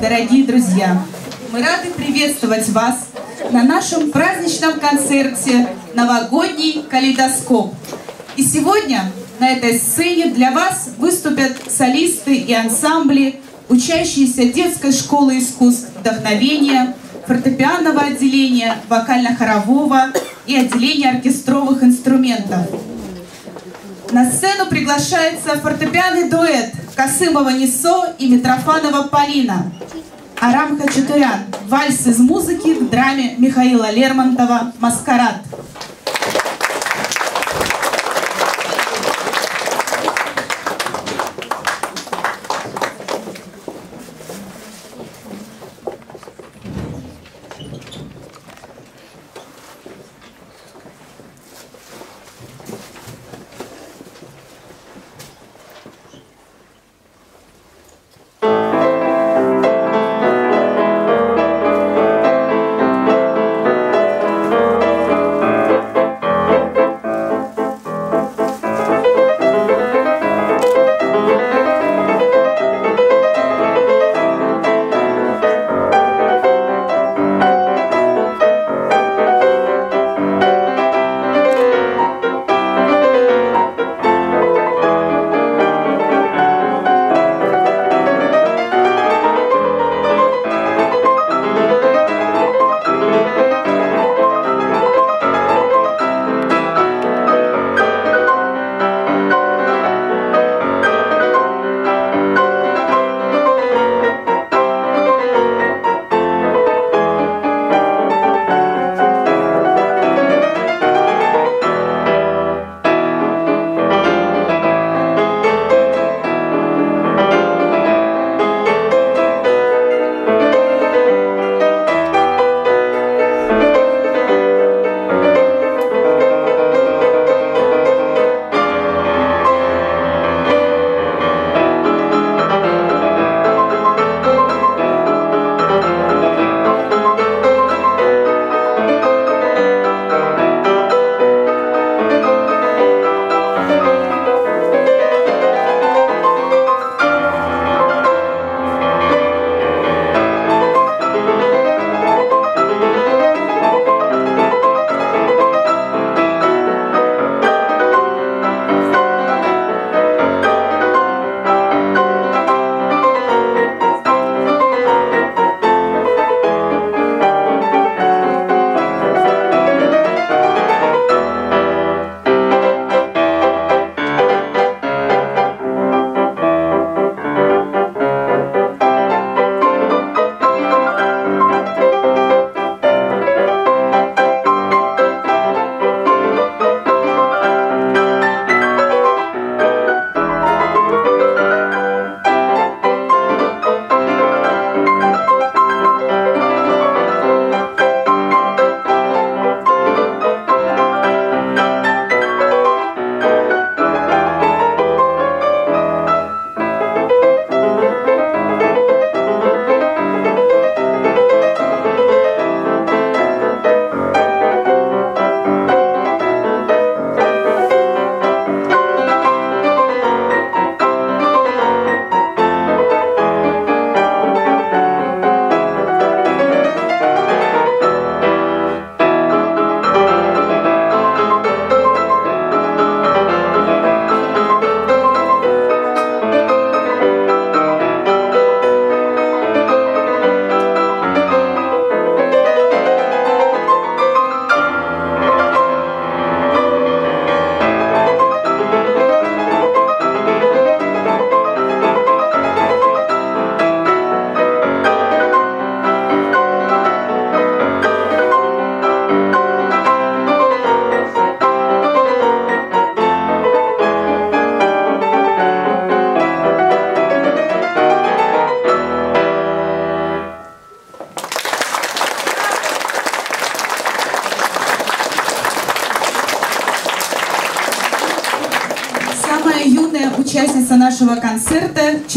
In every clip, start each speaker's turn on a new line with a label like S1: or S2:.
S1: дорогие друзья! Мы рады приветствовать вас на нашем праздничном концерте «Новогодний калейдоскоп». И сегодня на этой сцене для вас выступят солисты и ансамбли, учащиеся детской школы искусств вдохновения, фортепианного отделения, вокально-хорового и отделения оркестровых инструментов. На сцену приглашается фортепианный дуэт Касымова Нисо и Митрофанова Полина. Арам Хачатурян. Вальс из музыки в драме Михаила Лермонтова «Маскарад».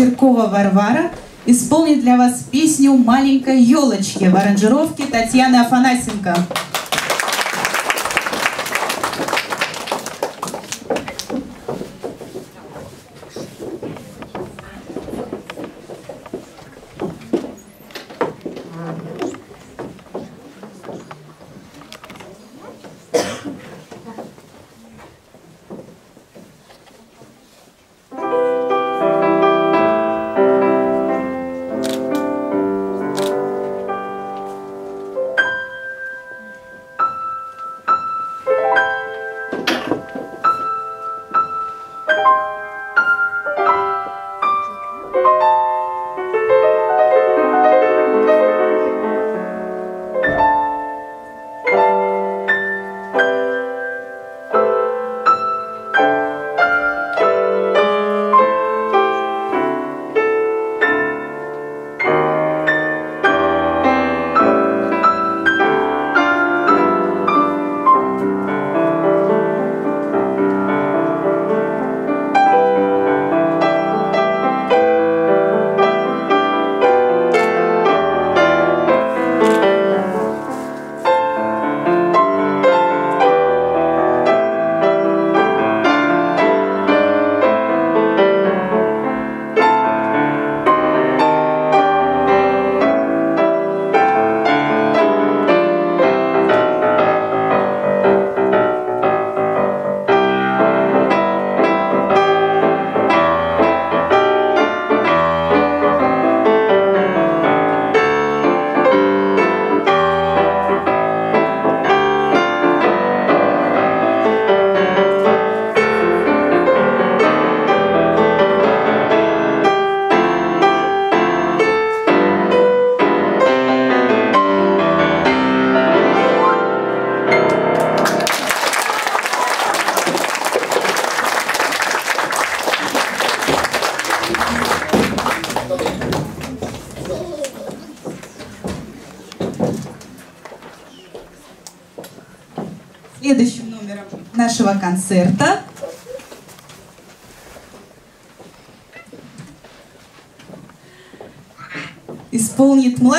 S1: Черкова Варвара исполнит для вас песню «Маленькой елочки» в аранжировке Татьяны Афанасенко.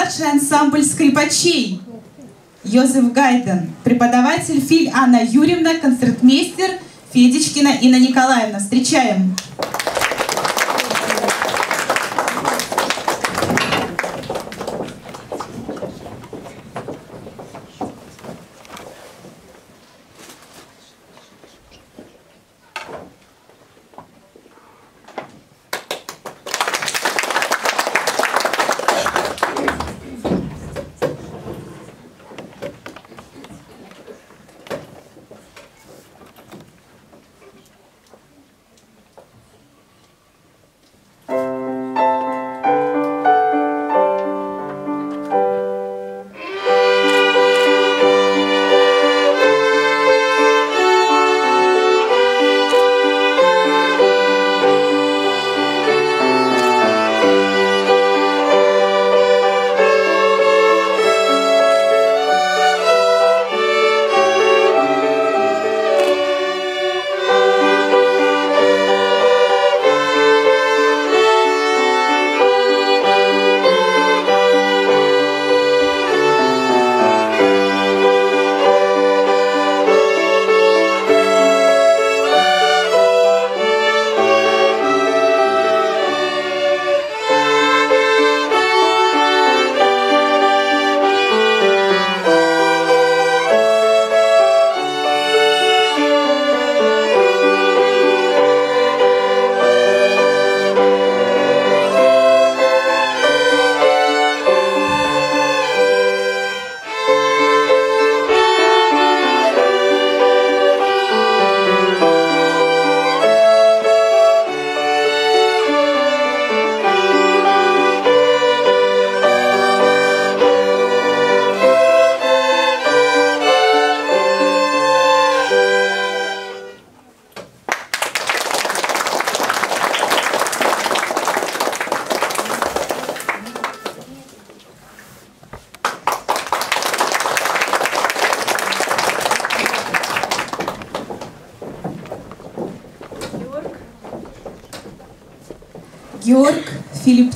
S1: Младший ансамбль скрипачей Йозеф Гайден, преподаватель Филь Анна Юрьевна, концертмейстер Федичкина Инна Николаевна. Встречаем!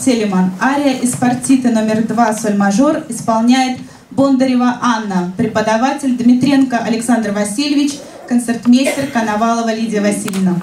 S1: Телеман. Ария из партиты номер два соль-мажор исполняет Бондарева Анна, преподаватель Дмитренко Александр Васильевич, концертмейстер Коновалова Лидия Васильевна.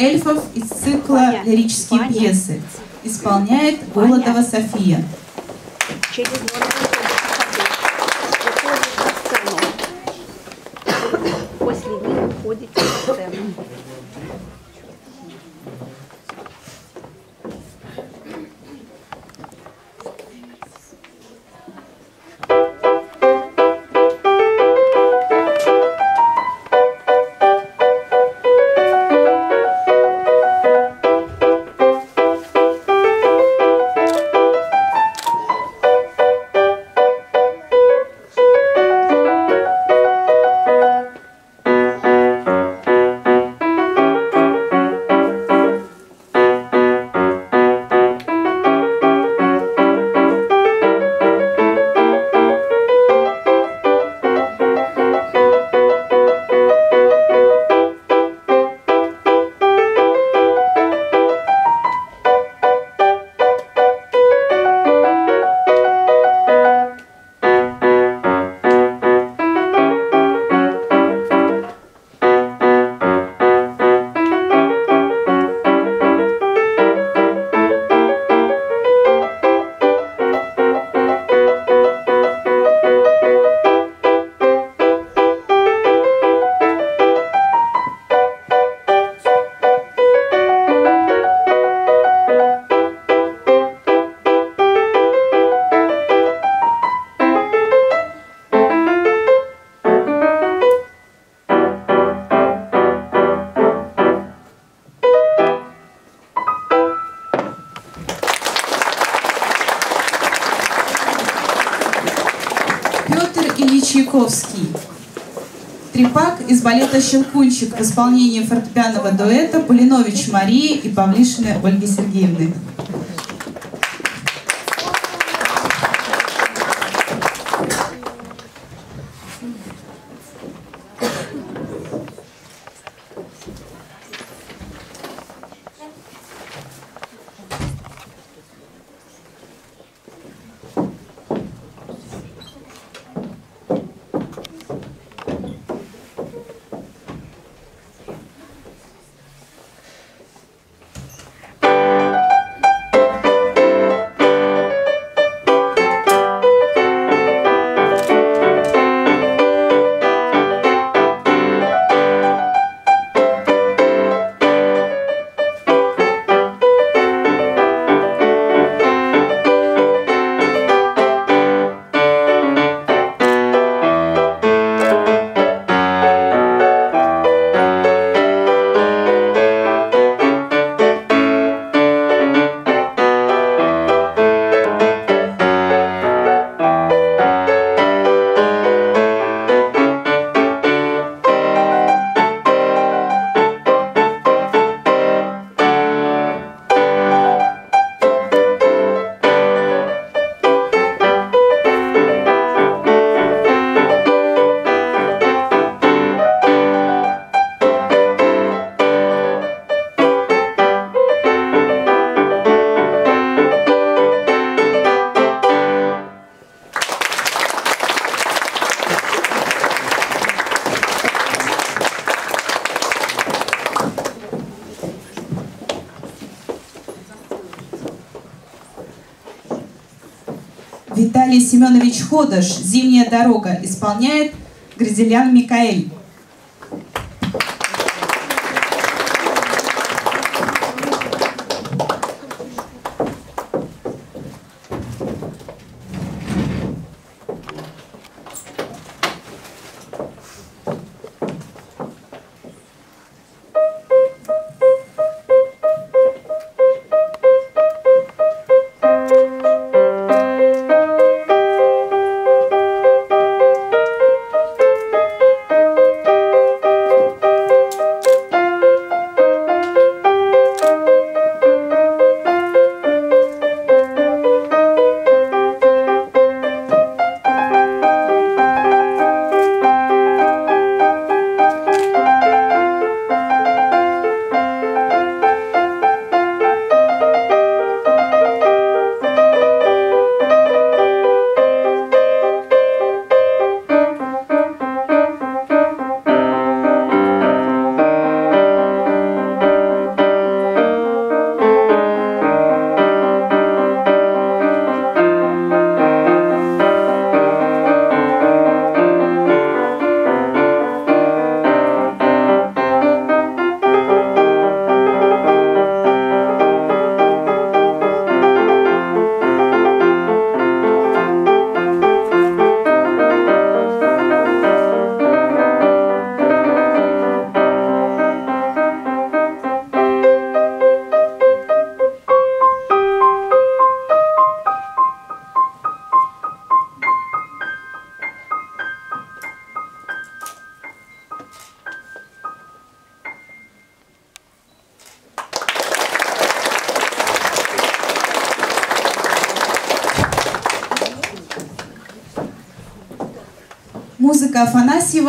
S2: Эльфов из цикла «Лирические пьесы», исполняет Голодова София.
S1: Через «Щелкунчик» в исполнении фортепианного дуэта Полинович Марии и Павлишины Ольги Сергеевны. Ходыш «Зимняя дорога» исполняет Гризелян Микаэль.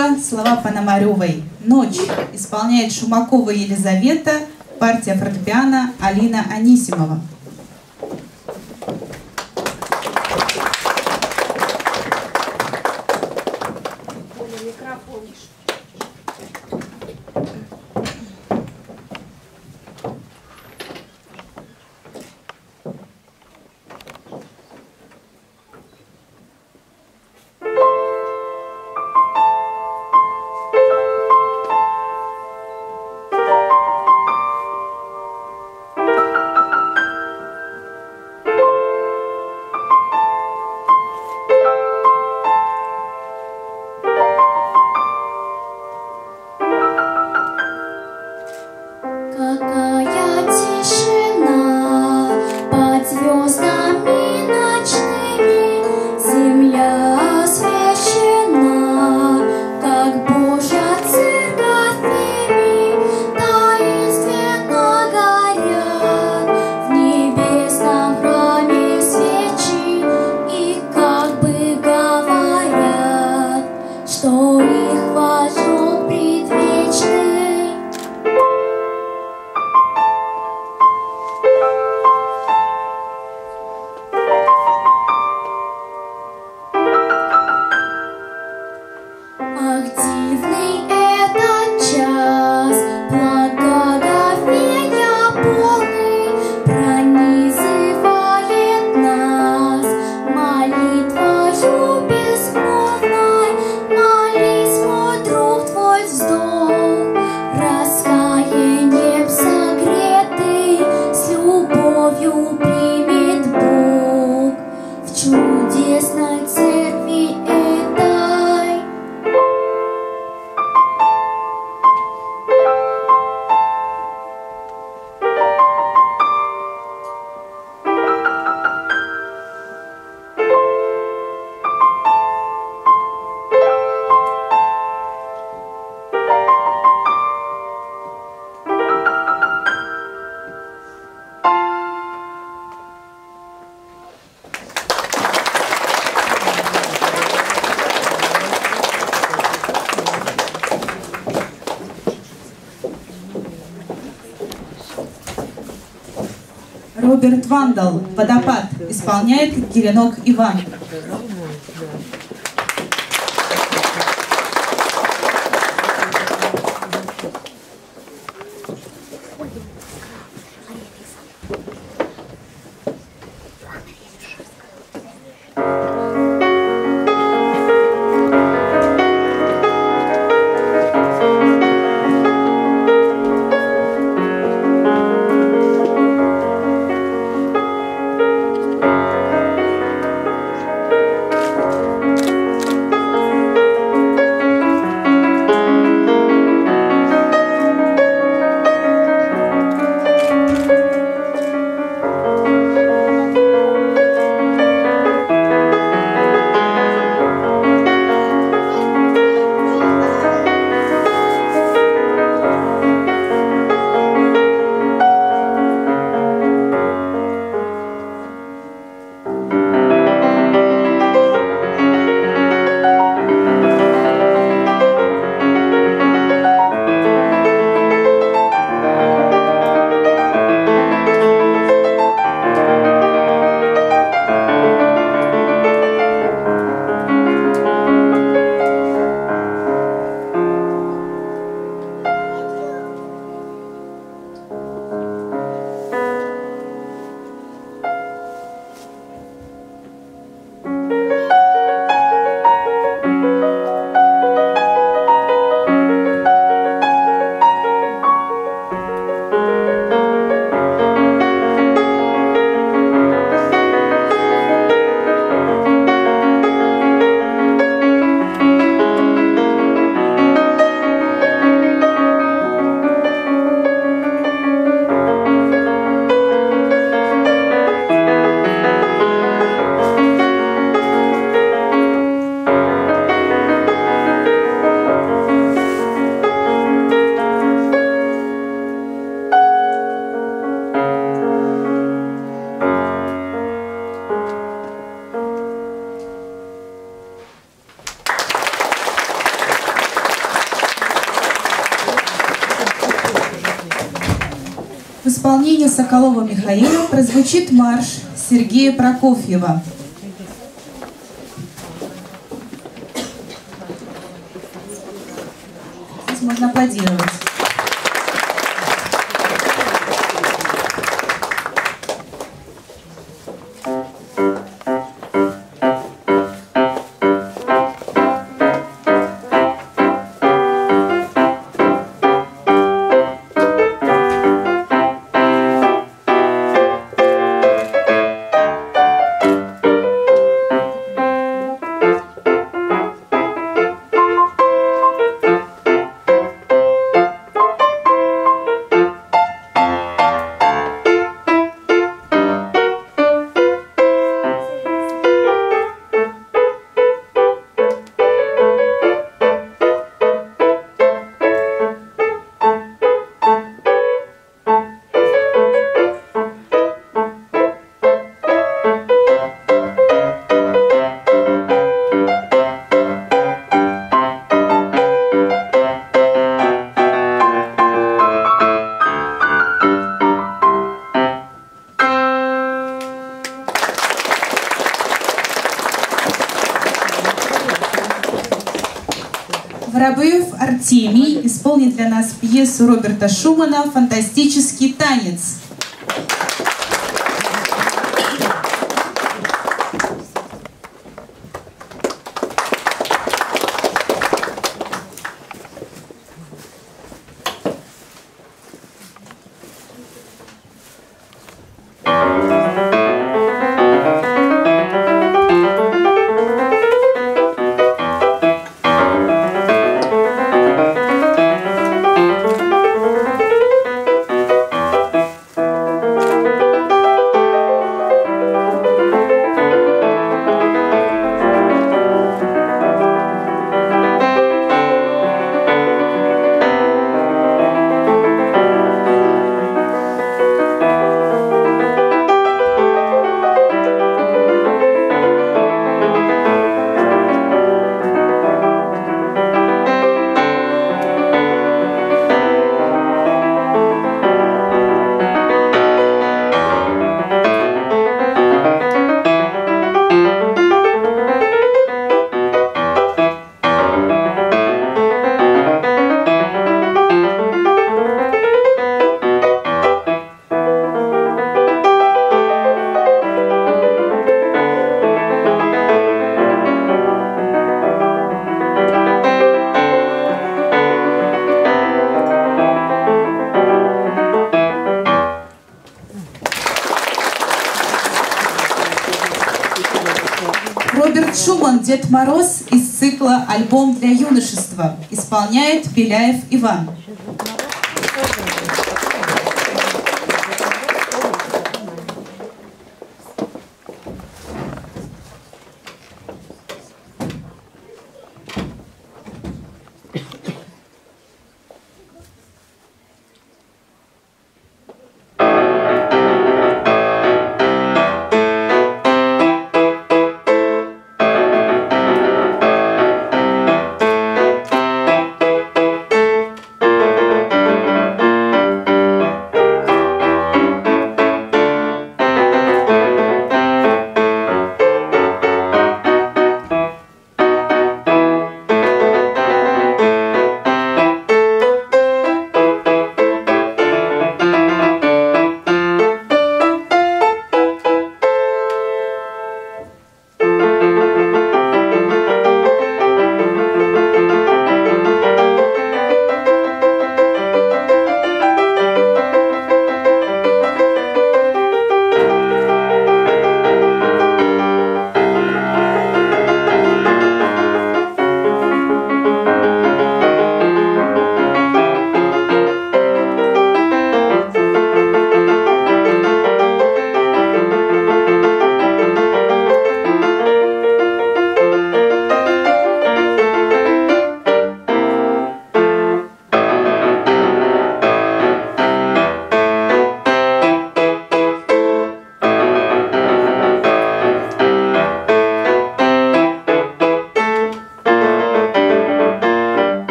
S3: Афанасьева, слова Пономаревой. «Ночь» исполняет Шумакова Елизавета, партия фортепиано Алина Анисимова. Роберт «Водопад» исполняет Геленок Иван.
S1: Прозвучит марш Сергея Прокофьева. Здесь можно аплодировать. Пьесу Роберта Шумана «Фантастический танец». «Альбом для юношества» исполняет Беляев Иван.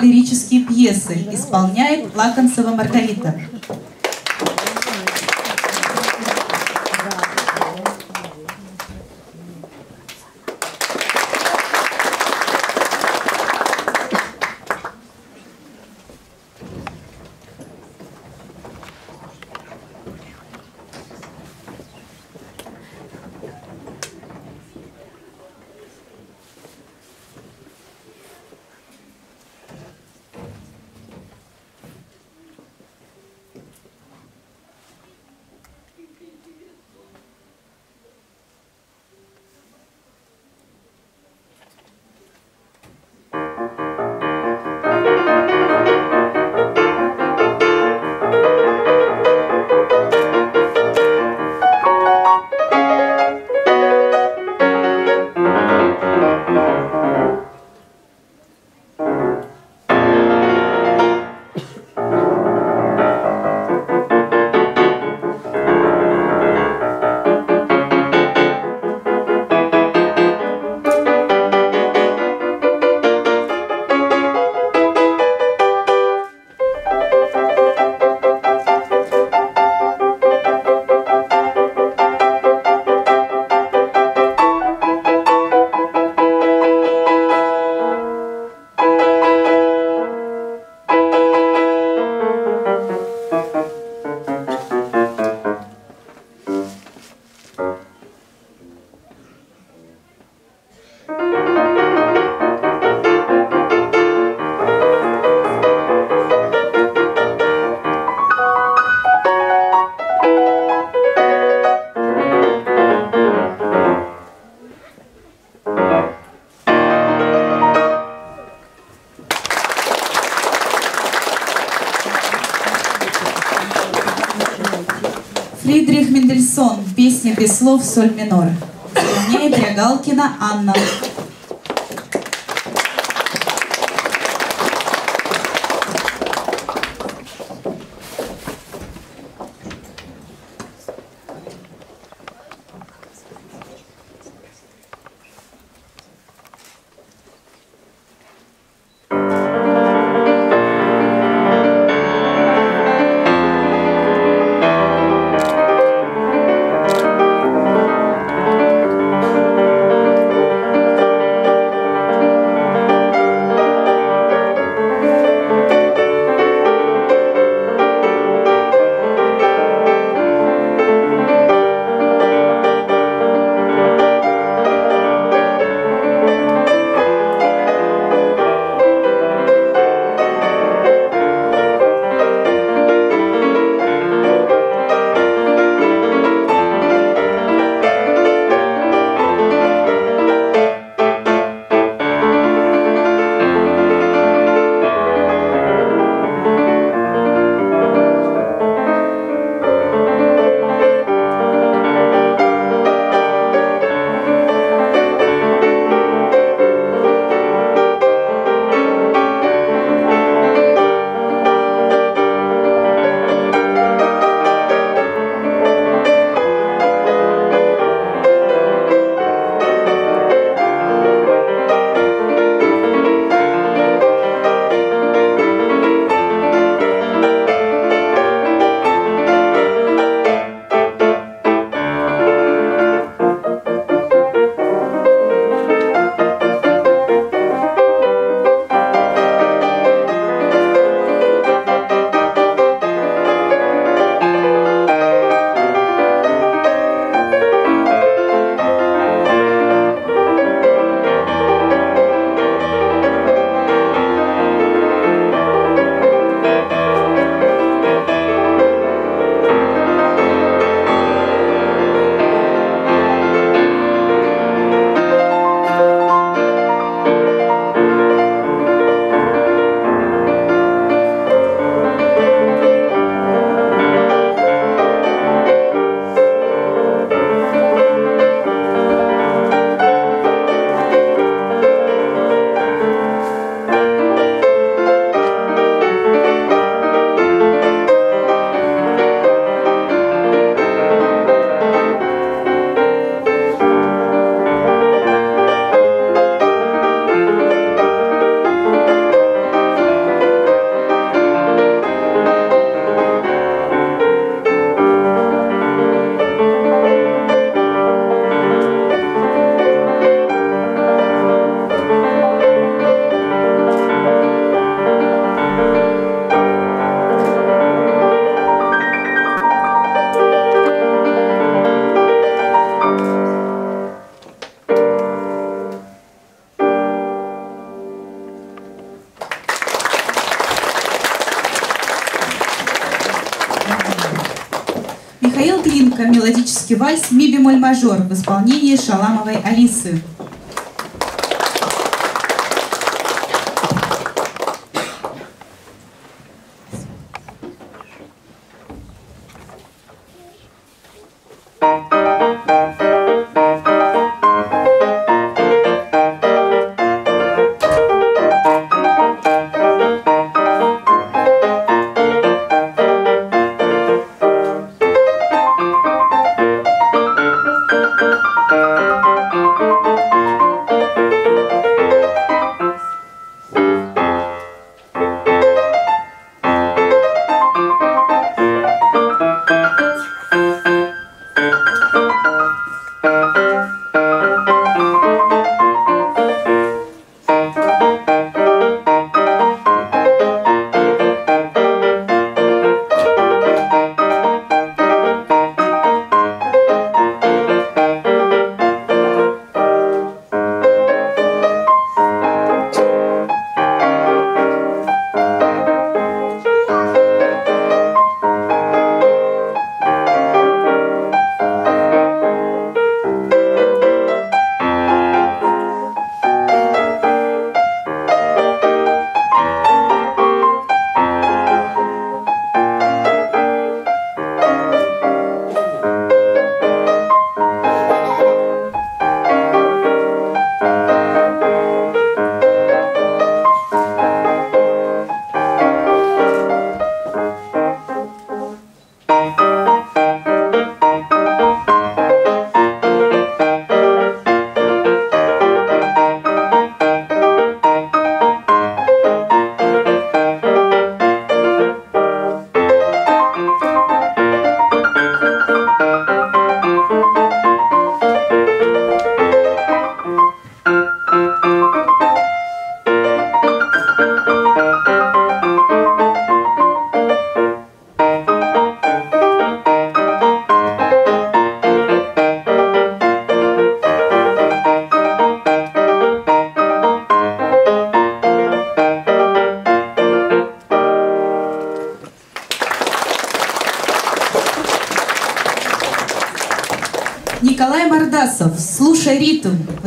S1: «Лирические пьесы» исполняет Лаконцева Маргарита. Без слов соль минор. Исполняет Рягалкина Анна. Вальс «Ми бемоль мажор» в исполнении Шаламовой Алисы.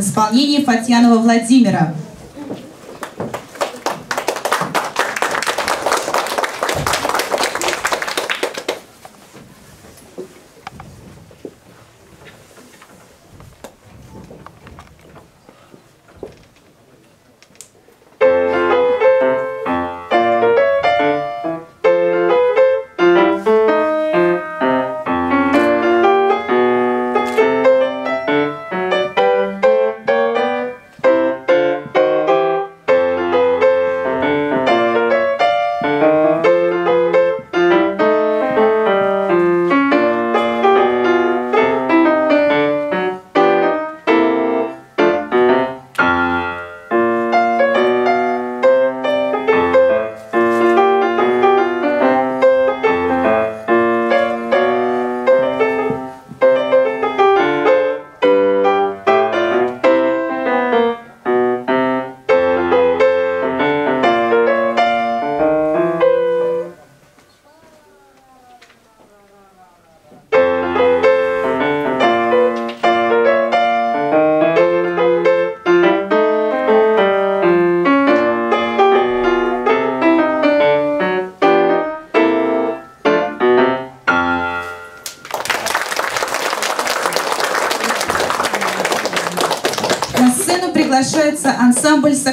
S1: В исполнении Фатьянова Владимира.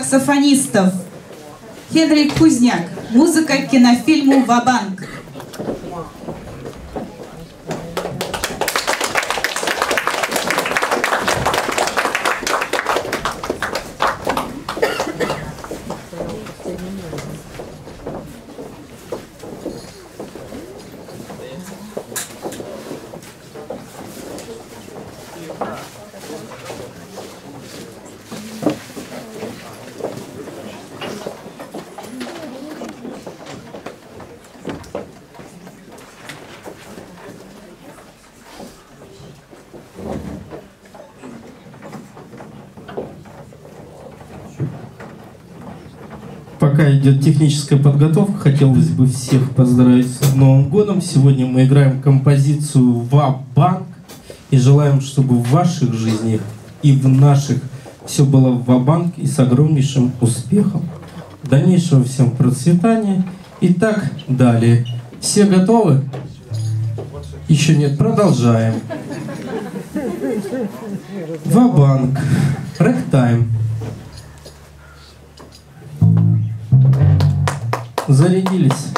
S1: Саксофонистов. Хенрик Кузняк. Музыка к кинофильму «Вабанк».
S4: Идет техническая подготовка, хотелось бы всех поздравить с Новым годом. Сегодня мы играем композицию «Ва-банк» и желаем, чтобы в ваших жизнях и в наших все было в ва-банк и с огромнейшим успехом. Дальнейшего всем процветания и так далее. Все готовы? Еще нет, продолжаем. Ва-банк. Рэк-тайм. Зарядились.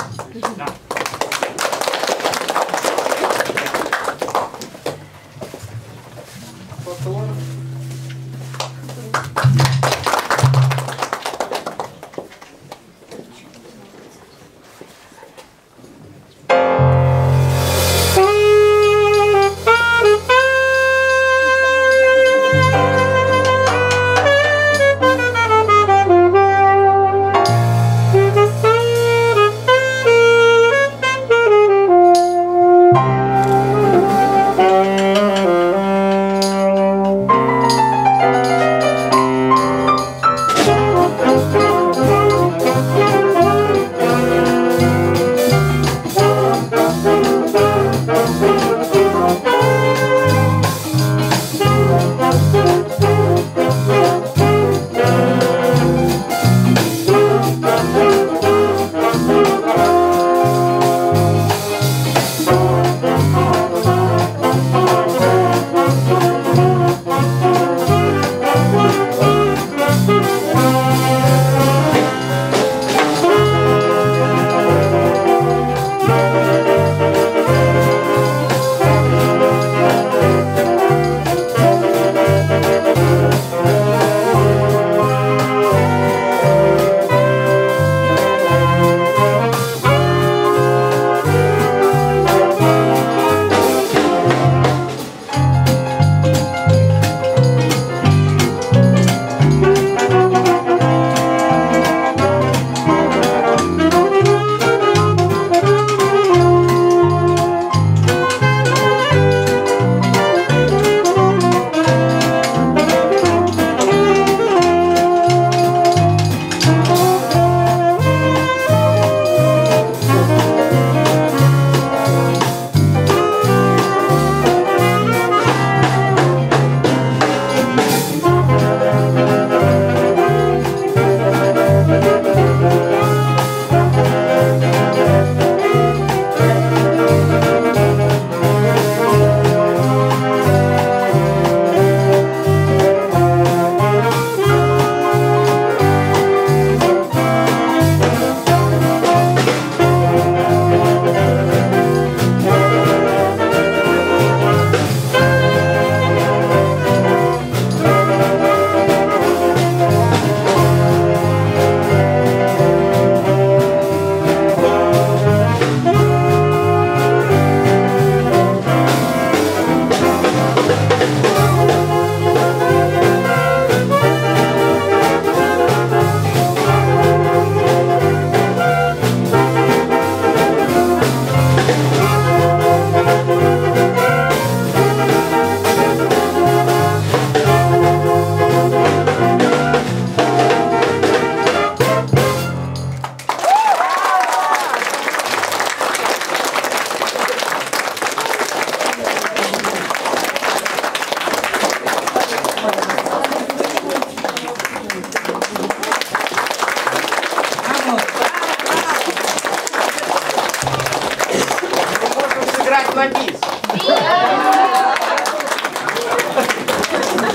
S1: Лапис.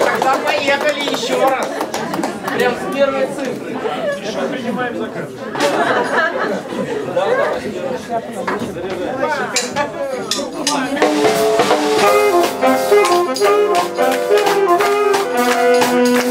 S1: Тогда поехали еще раз. Прям с первой цифры. Еще принимаем заказ. Заряжаем.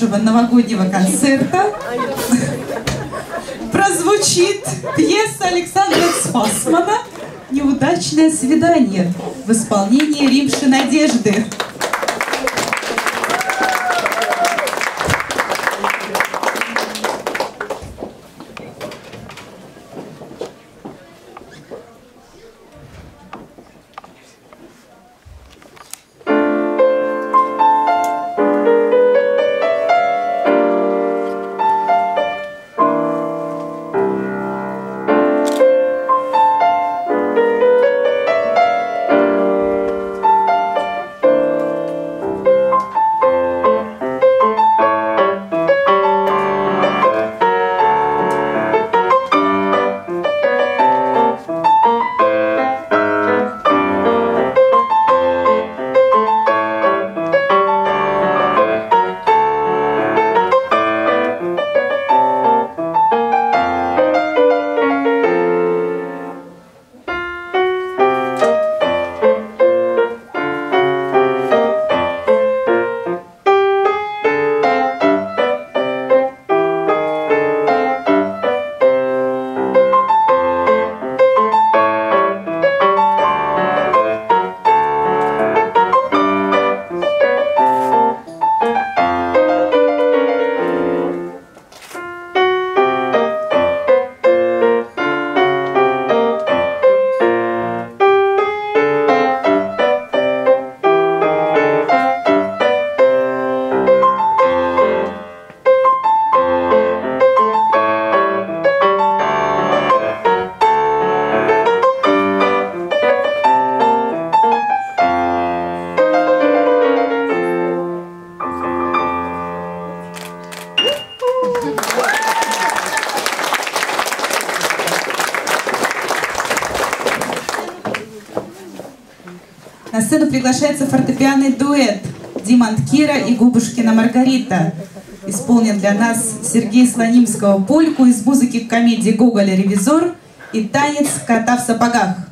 S1: Нашего новогоднего концерта прозвучит пьеса Александра Цфасмана «Неудачное свидание» в исполнении Римши Надежды. Приглашается фортепианный дуэт Диман Кира и Губушкина Маргарита. Исполнен для нас Сергей Слонимского польку из музыки комедии Гоголя «Ревизор» и танец «Кота в сапогах».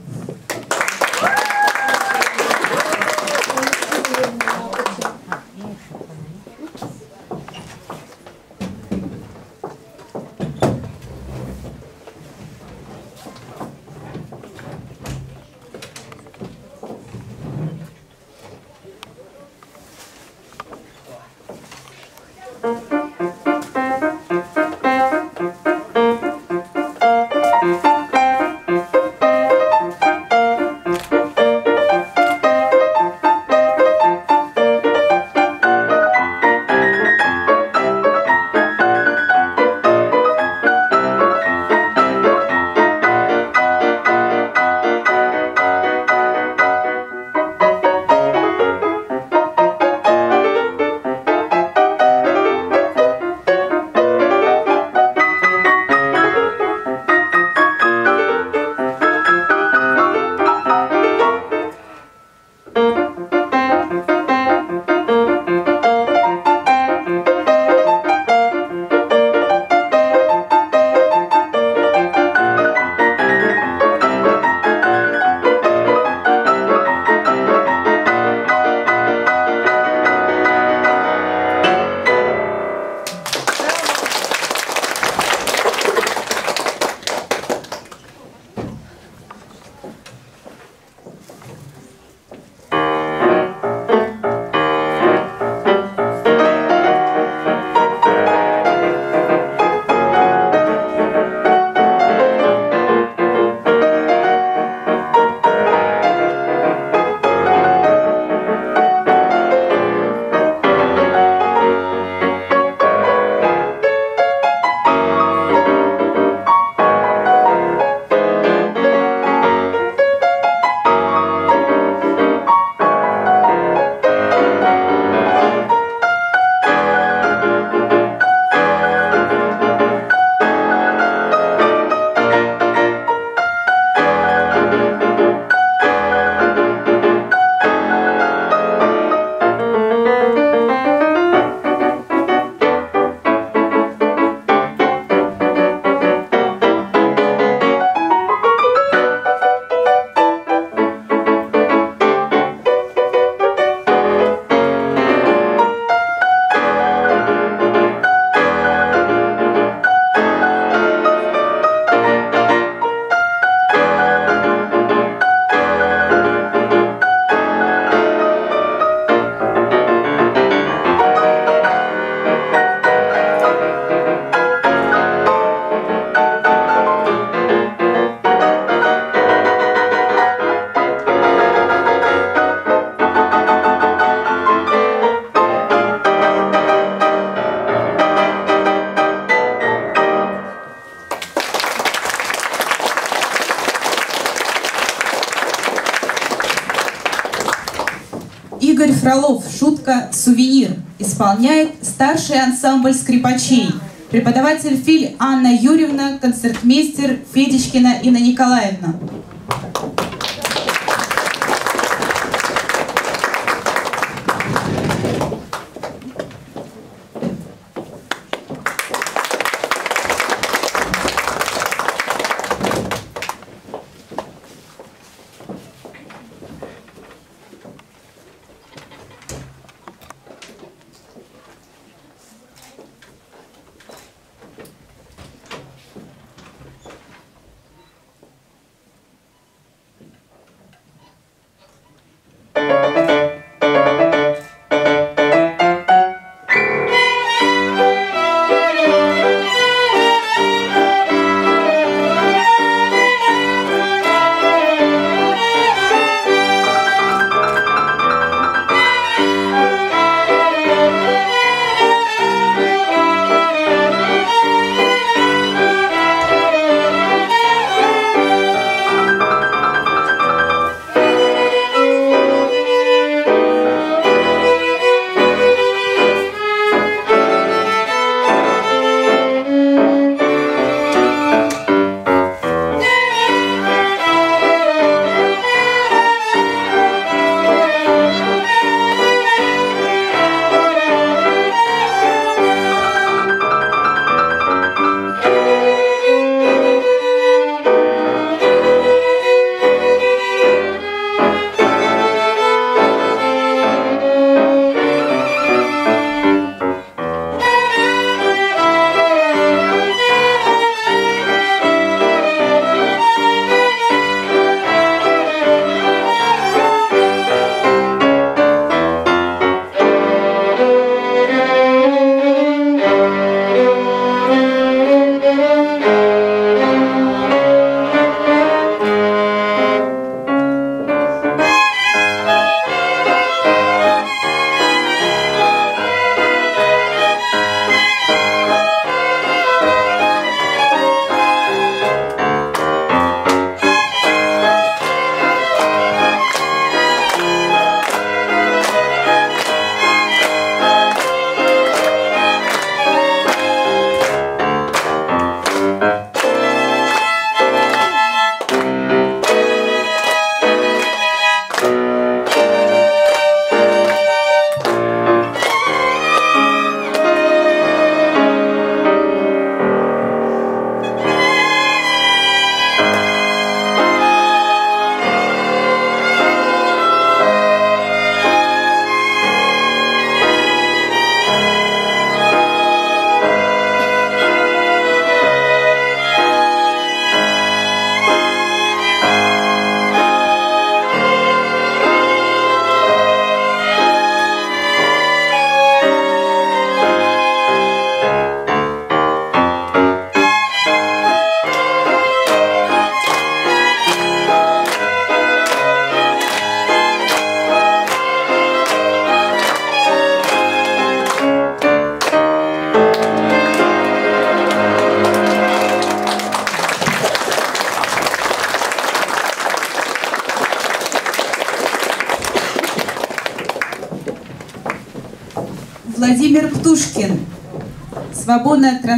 S1: «Сувенир» исполняет старший ансамбль скрипачей, преподаватель Филь Анна Юрьевна, концертмейстер Федичкина Инна Николаевна.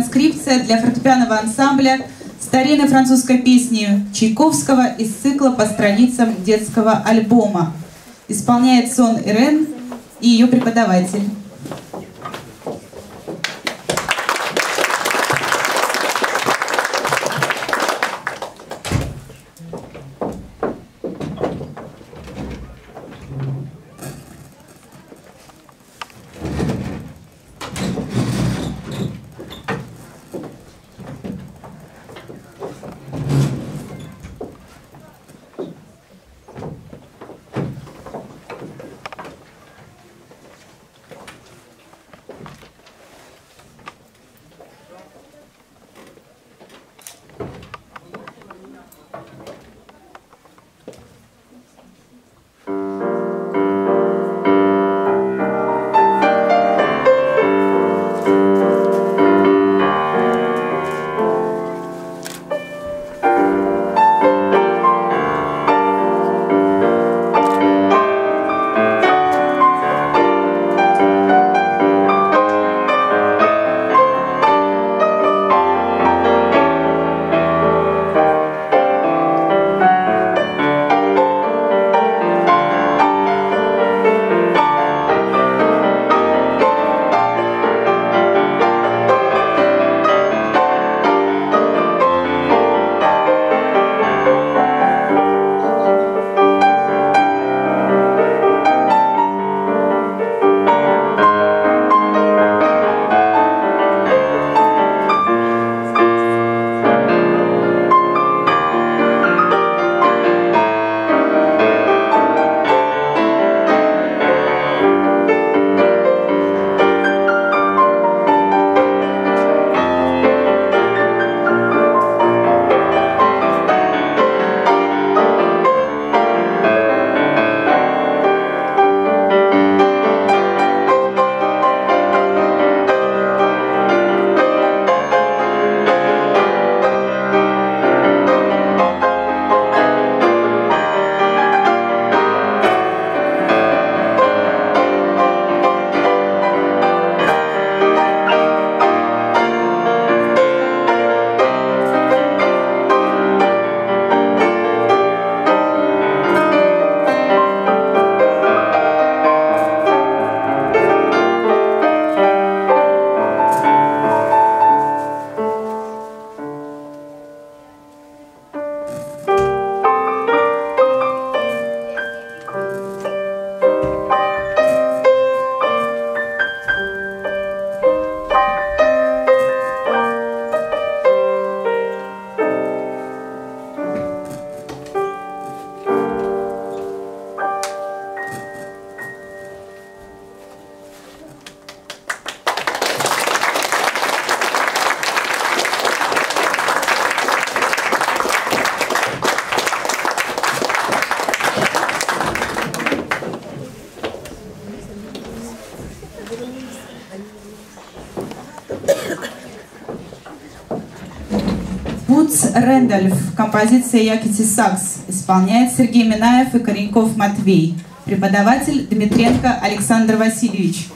S1: Транскрипция для фортепианного ансамбля старинной французской песни Чайковского из цикла по страницам детского альбома. Исполняет сон Ирен и ее преподаватель. Туц Рэндальф, композиция Якити Сакс, исполняет Сергей Минаев и Кореньков Матвей, преподаватель Дмитренко Александр Васильевич.